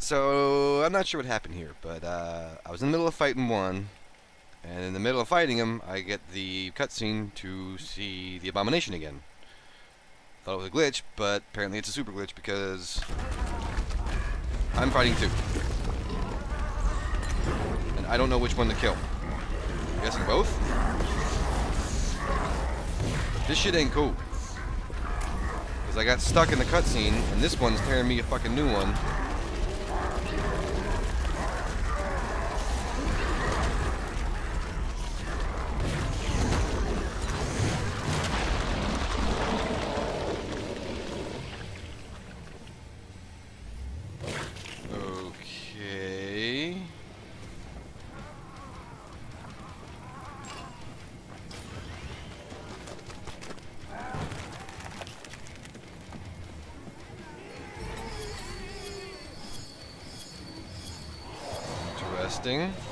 So I'm not sure what happened here, but uh, I was in the middle of fighting one, and in the middle of fighting him, I get the cutscene to see the abomination again. Thought it was a glitch, but apparently it's a super glitch because I'm fighting two, and I don't know which one to kill. I'm guessing both. This shit ain't cool. Because I got stuck in the cutscene, and this one's tearing me a fucking new one. Interesting.